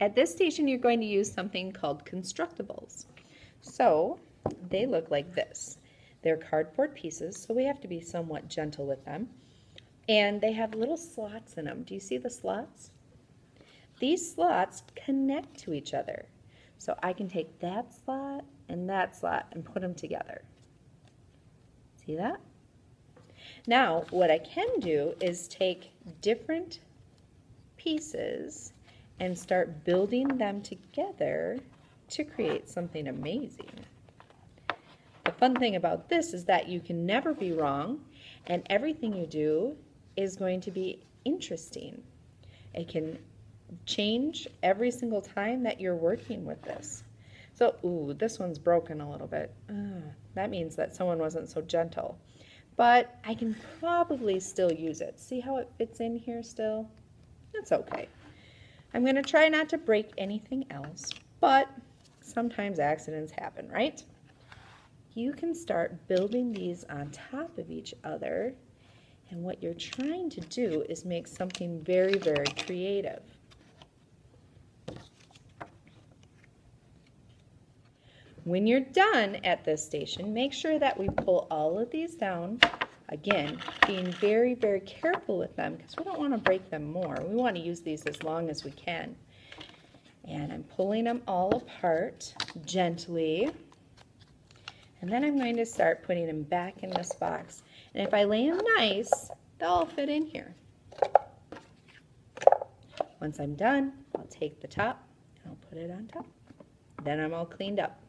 At this station, you're going to use something called constructibles. So they look like this. They're cardboard pieces, so we have to be somewhat gentle with them. And they have little slots in them. Do you see the slots? These slots connect to each other. So I can take that slot and that slot and put them together. See that? Now, what I can do is take different pieces and start building them together to create something amazing. The fun thing about this is that you can never be wrong and everything you do is going to be interesting. It can change every single time that you're working with this. So, ooh, this one's broken a little bit. Uh, that means that someone wasn't so gentle. But I can probably still use it. See how it fits in here still? That's okay. I'm going to try not to break anything else, but sometimes accidents happen, right? You can start building these on top of each other, and what you're trying to do is make something very, very creative. When you're done at this station, make sure that we pull all of these down. Again, being very, very careful with them because we don't want to break them more. We want to use these as long as we can. And I'm pulling them all apart gently. And then I'm going to start putting them back in this box. And if I lay them nice, they'll all fit in here. Once I'm done, I'll take the top and I'll put it on top. Then I'm all cleaned up.